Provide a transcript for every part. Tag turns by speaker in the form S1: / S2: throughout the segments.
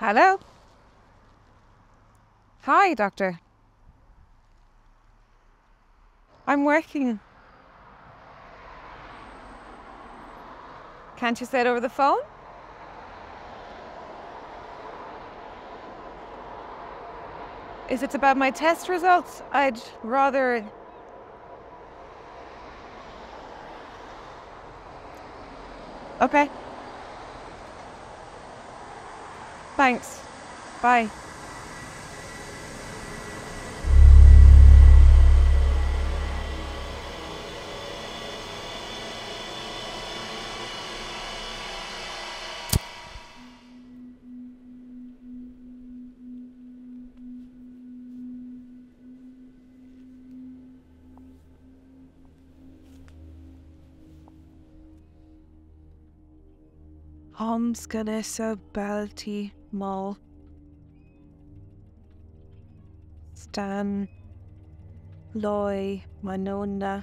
S1: Hello? Hi, doctor. I'm working. Can't you say it over the phone? If it's about my test results, I'd rather. Okay. Thanks. Bye. Homskanessa Balti Mall. Stan Loy Manona.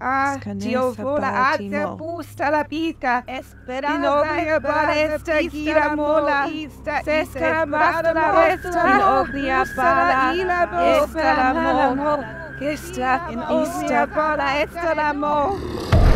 S2: Ah,
S1: Scanessa
S2: Dio vola
S1: Baltimore.
S2: adia busta la pica.
S3: Esperanza
S2: Inoglia balesta gira mola. Sestra basta la resta.
S1: Inoglia bala
S2: ila
S1: esta la
S2: bosta
S1: mo.
S2: Gesta in Ista bala esta la mo.